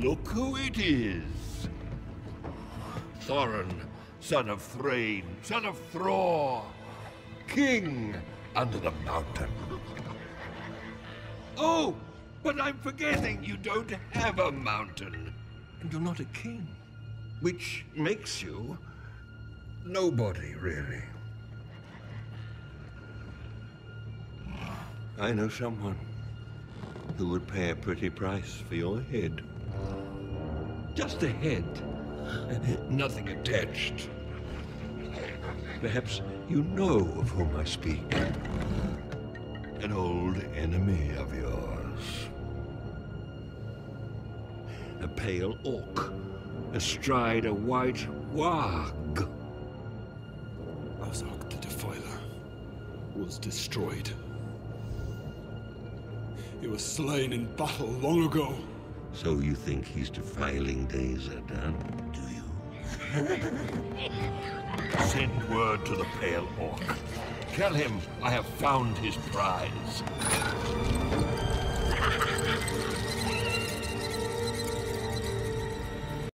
Look who it is. Thorin, son of Thrain, son of Thror, king under the mountain. Oh, but I'm forgetting you don't have a mountain. And you're not a king, which makes you nobody, really. I know someone who would pay a pretty price for your head. Just a head, nothing attached. Perhaps you know of whom I speak. An old enemy of yours. A pale orc, astride a white warg. Azog the Defiler was destroyed. He was slain in battle long ago. So you think his defiling days are done, do you? Send word to the Pale Orc. Tell him I have found his prize.